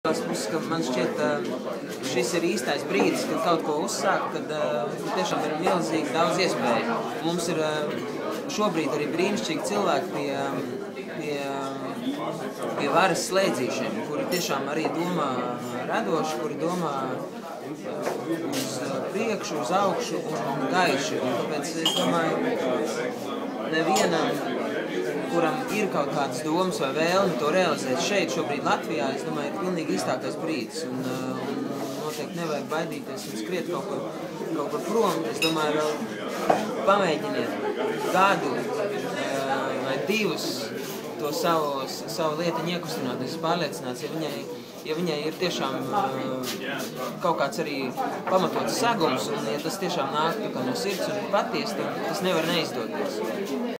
tās puses, ka man šķiet, šis ir īstais brīdis, kad kaut ko uzsākt, kad uh, tiešām ir milzīgi daudz iespēju. Mums ir uh, šobrīd arī brīnišķīgi cilvēki pie, pie, pie varas slēdzīšiem, kuri tiešām arī domā radoši, kuri domā uz priekšu, uz augšu un gaiši. Un tāpēc es domāju, nevienam ir kaut kādas domas vai vēlme to realizēt šeit, šobrīd Latvijā, es domāju, ir pilnīgi īstākais brīdis. Un, uh, un noteikti nevajag baidīties un skriet kaut kur, kaut kur prom. Es domāju, vēl pamēģiniet gadu uh, vai divus to savu, savu lietiņu iekustināt. Es pārliecināts, ja viņai, ja viņai ir tiešām uh, kaut kāds arī pamatots sagums, un ja tas tiešām nāk no sirds un patiesi, tad tas nevar neizdoties.